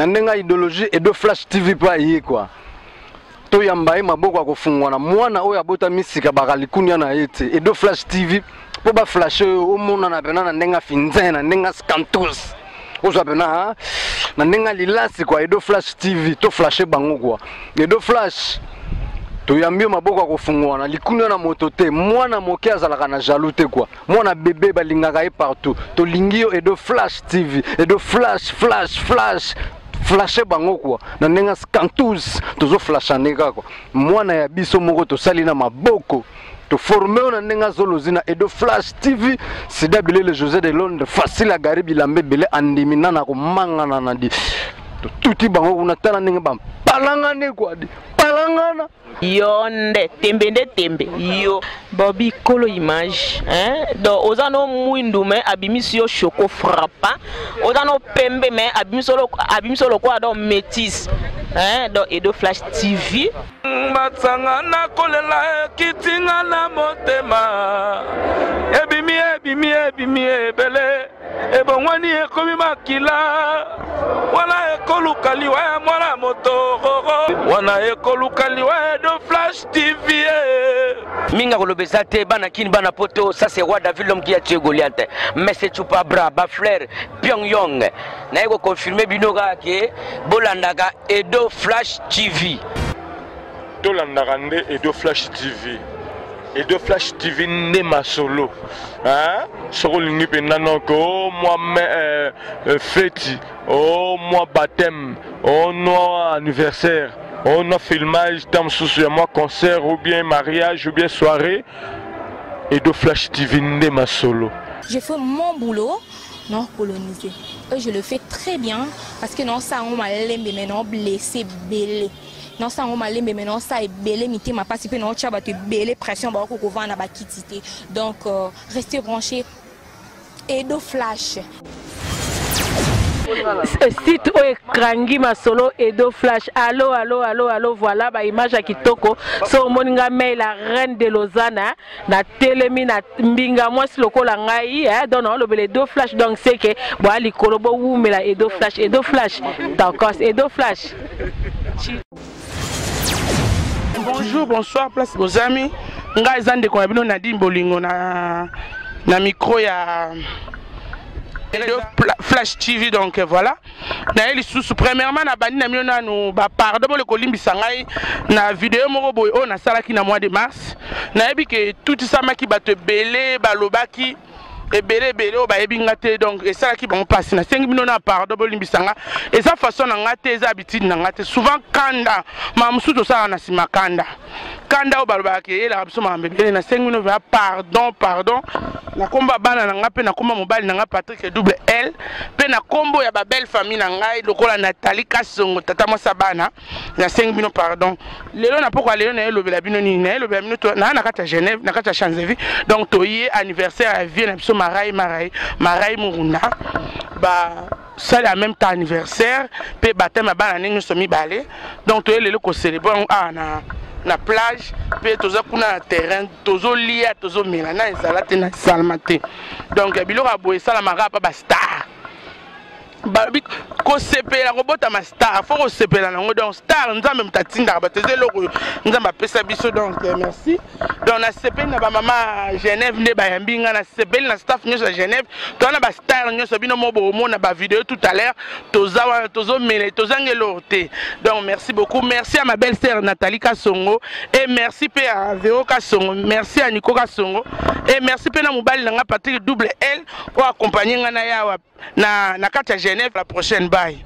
na ndenge idéologie edo flash tv mpo aye kwa toyamba ye maboko ya kofungwana mwana oyo abotami sika bakalikunia na ye edo flash tv mpo baflashe oyo omonana pena na ndenge afinzin na ndenge ascantus ozwa pena na ndenge lilasi kwa edo flash tv toflashe bango kwa edo flash toyambi yo maboko ya kofungwana likunia na moto te. Mwana moke azalaka na jaloux te kwa mwana bebe balingaka ye partout. Tolingi yo edo flash tv edo flash flash flash flashe bango kwa na ndenge scantus tozoflasha nde kaka mwana ya biso moko tosali na maboko. Toforme oyo na ndenge azolozi na edo flash tv sida bilele josé de londres facile agari bilamba ebele andimi nana komangana na di totuti bango kuna tala ndenge bapalangane kwadi palangana. Yo nde tembe nde tembe. Yo. Bo bikolo image hein? donc oza no mwindu me abimisi yo choco frappa oza no pembe me abimisi yo lokola donc métis hein? donc edo flash tv motema ebimi ebimi ebimi ebele ebongwani ekomi makila wana ekoluka liwa ya mwana motororo wana ekoluka liwa edo flash tv. Mingi akoloba eza te bana kini bana poto. Ça c'est roi david l'homme qui a tué goliath. Mais c'est chupa bra bafleur pyongyong naye koconfirme bino kaka ke bolandaka edo flash tv tolandaka nde edo flash tv edo flash tv nde masolo. Soki olingi mpenza noke o mwa feti. O mwa bateme o mwa anniversaire o mwa filmage ta mosusu ya mwa concert ou bien mariage ou bien soirée edo flash tv nde masolo Je fais mon boulot, non colonisé. Et je le fais très bien parce que non, ça, on m'a mais non, blessé, belé. Non, ça, on m'a mais non, ça est belé, mité, ma passe, non, tu vas te belé, pression, bah, qu'on va en abakitité. Donc, euh, restez branchés. Edo Flash. Site oyo ekrangi masolo edo flash. Alo alo alo alo voilà baimage ya kitoko. So omoni nga mai la reine de lausanne natelemi na mbinga mwasi lokola ngai eh, donc naolobela edo flash. Donc seke boya likolo bowumela edo flash. Edo flash d'accord edo flash. Bonjour bonsoir place bozami ngai eza ndeko na bino nadine bolingo na, na micro ya flash tv donc voilà. Naye lisusu premièrement na bandi na bino nanu bapardon bole kolimbisa ngai na video moko boye. Oyo nasalaki na mois de mars. Nayebi ke tutisamaki bato ebele balobaki ebele ebele oyo bayebi donc esalaki bango mpasi nasengi bino na pardon façon na na souvent kanda na kanda. Kanda pardon pardon na nkombo ya bana na nga mpe na nkombo ya mobali na nga patrik double l mpe na nkombo ya babelle famille na ngai lokola kasongo tata bana pardon. Lelo na pokwa lelo nayelobela bino bino na kati ya genève na kati ya anniversaire ya vie na biso marai marai marai murunda basali en même temps anniversaire mpe bateme ya bana ndenge nyonso mibale. Donc toye lelo kocelebre yango awa na na plage mpe toza kuna na terrain tozolia tozomela. Na ezala te na esalama te. Donc biloko ya boye esalamaka mpa bastar kosepela kobotama star fo kosepela nango donc star nzambe moto atindaka bato eza eloko nzambe apesa biso donc eh, merci. Donc nasepeli na bamama genève nde bayambi nga nasepeli na staff nyonso ya genève. Toza na bastar nyonso bino mo boomona bavideo tout à l'heure. Toza wana tozomela tozanga eloko te. Donc merci beaucoup. Merci à ma belle sœur nathalie kasongo et merci mpe à vero kasongo merci à nico kasongo et merci mpe na mobali na nga patrik double l oyo accompagne nga na yawa na, na kati ya genève la prochaine bye